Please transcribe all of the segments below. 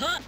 Astral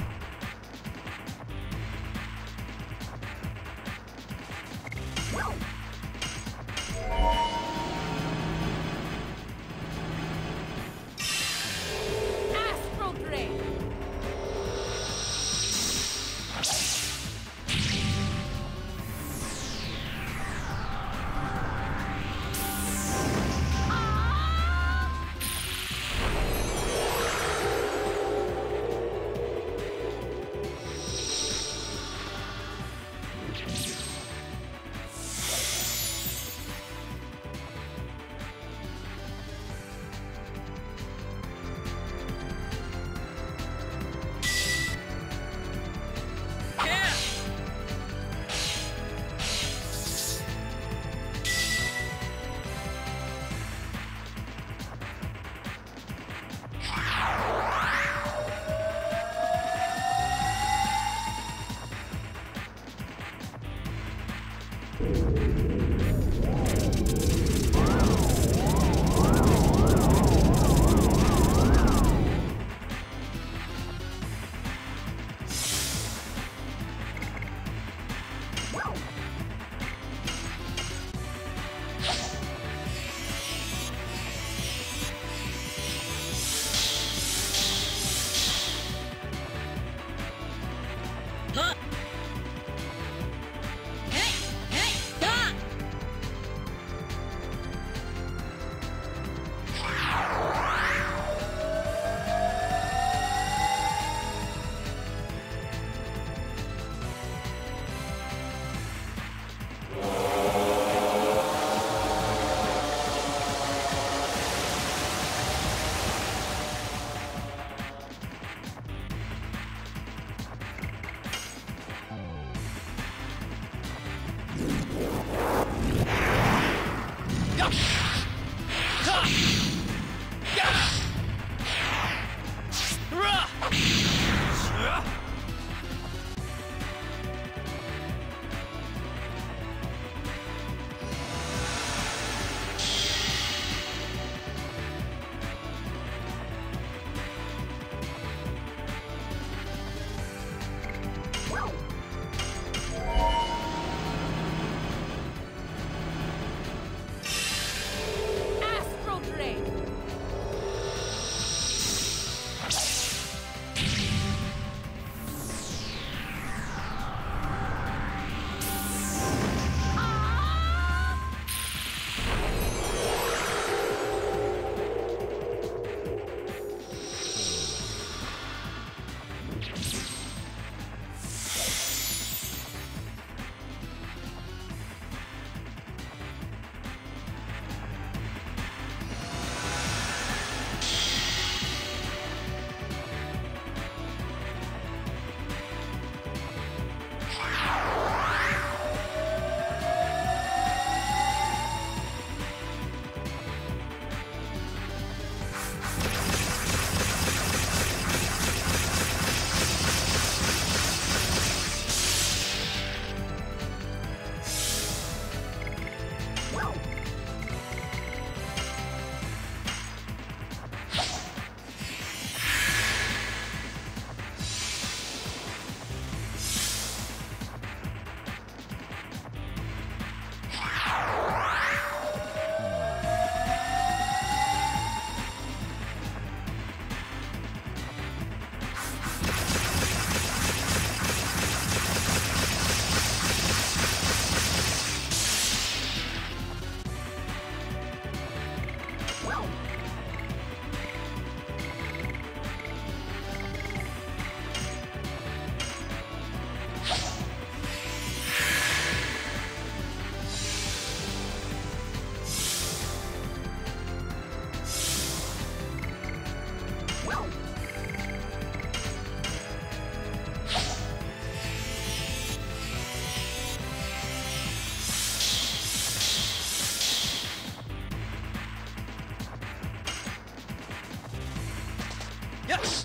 Yes.